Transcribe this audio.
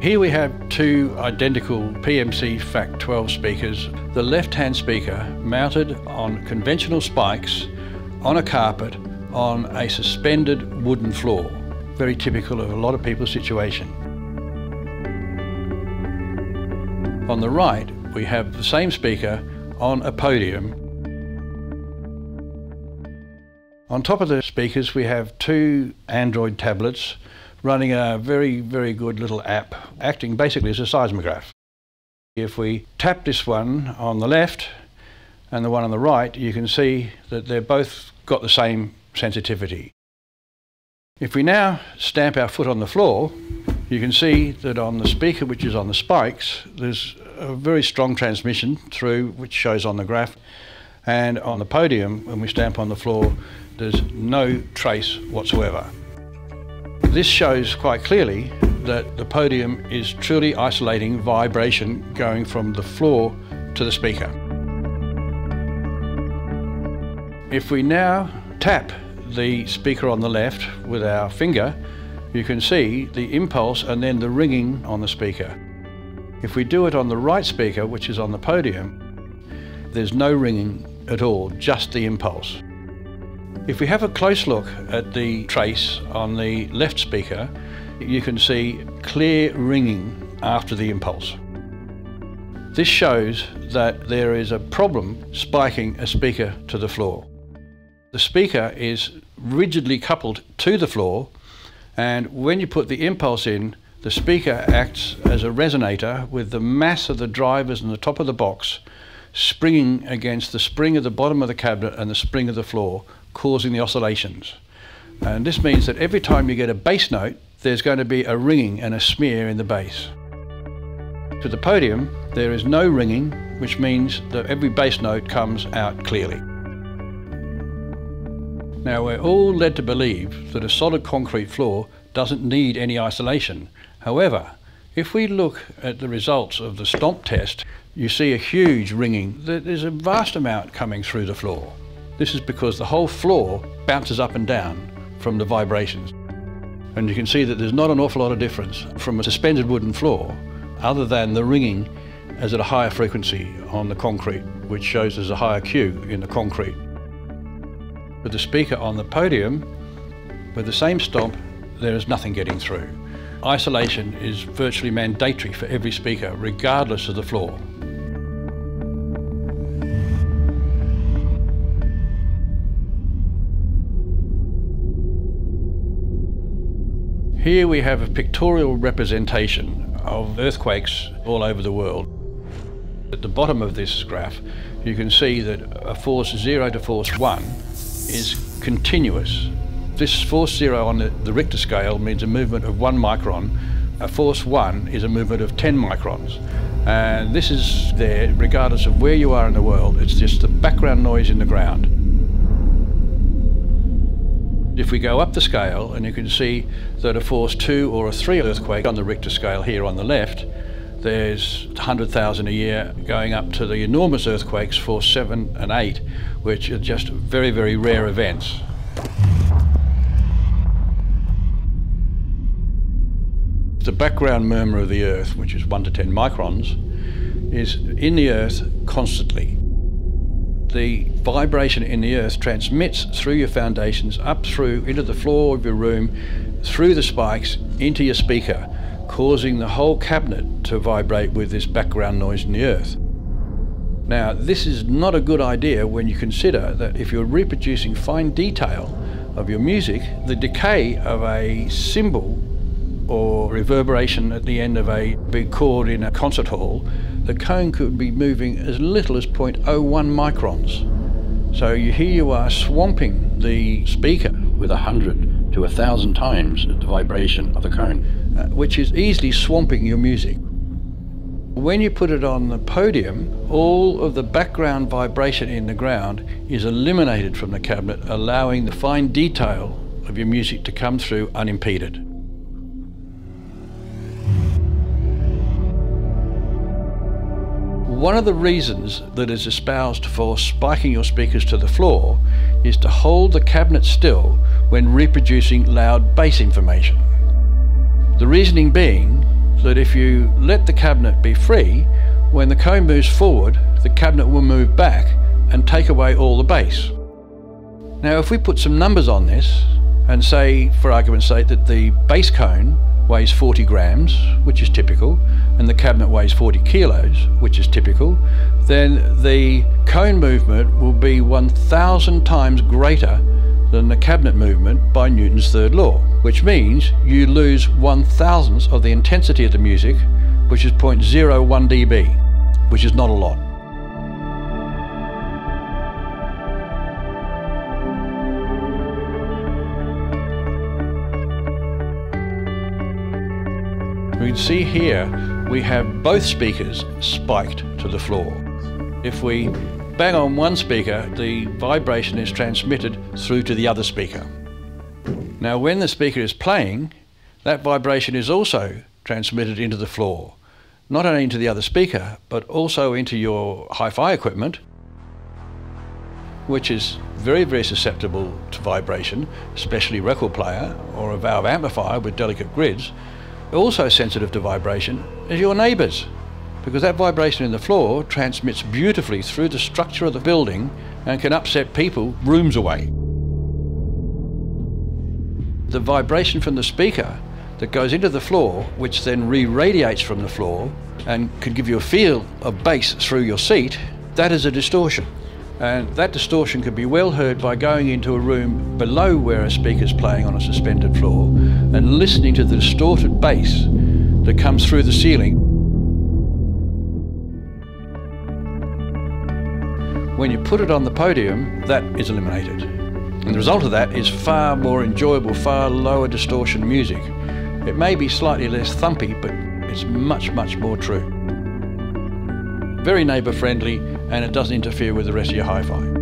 Here we have two identical PMC fact 12 speakers. The left-hand speaker mounted on conventional spikes on a carpet on a suspended wooden floor. Very typical of a lot of people's situation. On the right, we have the same speaker on a podium. On top of the speakers, we have two Android tablets running a very, very good little app, acting basically as a seismograph. If we tap this one on the left and the one on the right, you can see that they've both got the same sensitivity. If we now stamp our foot on the floor, you can see that on the speaker, which is on the spikes, there's a very strong transmission through, which shows on the graph. And on the podium, when we stamp on the floor, there's no trace whatsoever. This shows quite clearly that the podium is truly isolating vibration going from the floor to the speaker. If we now tap the speaker on the left with our finger, you can see the impulse and then the ringing on the speaker. If we do it on the right speaker, which is on the podium, there's no ringing at all, just the impulse. If we have a close look at the trace on the left speaker, you can see clear ringing after the impulse. This shows that there is a problem spiking a speaker to the floor. The speaker is rigidly coupled to the floor and when you put the impulse in, the speaker acts as a resonator with the mass of the drivers in the top of the box springing against the spring of the bottom of the cabinet and the spring of the floor, causing the oscillations. And this means that every time you get a bass note, there's going to be a ringing and a smear in the bass. To the podium, there is no ringing, which means that every bass note comes out clearly. Now, we're all led to believe that a solid concrete floor doesn't need any isolation. However, if we look at the results of the stomp test, you see a huge ringing. There's a vast amount coming through the floor. This is because the whole floor bounces up and down from the vibrations. And you can see that there's not an awful lot of difference from a suspended wooden floor other than the ringing as at a higher frequency on the concrete, which shows there's a higher Q in the concrete. With the speaker on the podium, with the same stomp, there is nothing getting through. Isolation is virtually mandatory for every speaker, regardless of the floor. Here we have a pictorial representation of earthquakes all over the world. At the bottom of this graph, you can see that a force 0 to force 1 is continuous. This force 0 on the, Richter scale means a movement of 1 micron. A force 1 is a movement of 10 microns. And this is there regardless of where you are in the world. It's just the background noise in the ground. If we go up the scale and you can see that a force 2 or a 3 earthquake on the Richter scale here on the left, there's 100,000 a year going up to the enormous earthquakes, force 7 and 8, which are just very, very rare events. The background murmur of the earth, which is 1 to 10 microns, is in the earth constantly the vibration in the earth transmits through your foundations, up through into the floor of your room, through the spikes, into your speaker, causing the whole cabinet to vibrate with this background noise in the earth. Now, this is not a good idea when you consider that if you're reproducing fine detail of your music, the decay of a cymbal or reverberation at the end of a big chord in a concert hall the cone could be moving as little as 0.01 microns. So you, here you are swamping the speaker with 100 to 1,000 times the vibration of the cone, uh, which is easily swamping your music. When you put it on the podium, all of the background vibration in the ground is eliminated from the cabinet, allowing the fine detail of your music to come through unimpeded. One of the reasons that is espoused for spiking your speakers to the floor is to hold the cabinet still when reproducing loud bass information. The reasoning being that if you let the cabinet be free, when the cone moves forward, the cabinet will move back and take away all the bass. Now if we put some numbers on this and say, for argument's sake, that the bass cone weighs 40 grams, which is typical, and the cabinet weighs 40 kilos, which is typical, then the cone movement will be 1,000 times greater than the cabinet movement by Newton's third law, which means you lose one thousandth of the intensity of the music, which is 0.01 dB, which is not a lot. See here we have both speakers spiked to the floor. If we bang on one speaker, the vibration is transmitted through to the other speaker. Now when the speaker is playing, that vibration is also transmitted into the floor, not only into the other speaker, but also into your hi-fi equipment, which is very, very susceptible to vibration, especially record player or a valve amplifier with delicate grids. Also sensitive to vibration is your neighbours because that vibration in the floor transmits beautifully through the structure of the building and can upset people rooms away. The vibration from the speaker that goes into the floor, which then re-radiates from the floor and can give you a feel of bass through your seat, that is a distortion. And that distortion can be well heard by going into a room below where a speaker is playing on a suspended floor and listening to the distorted bass that comes through the ceiling When you put it on the podium, that is eliminated. And the result of that is far more enjoyable, far lower distortion music. It may be slightly less thumpy, but it's much, much more true. Very neighbour friendly, and it doesn't interfere with the rest of your hi-fi.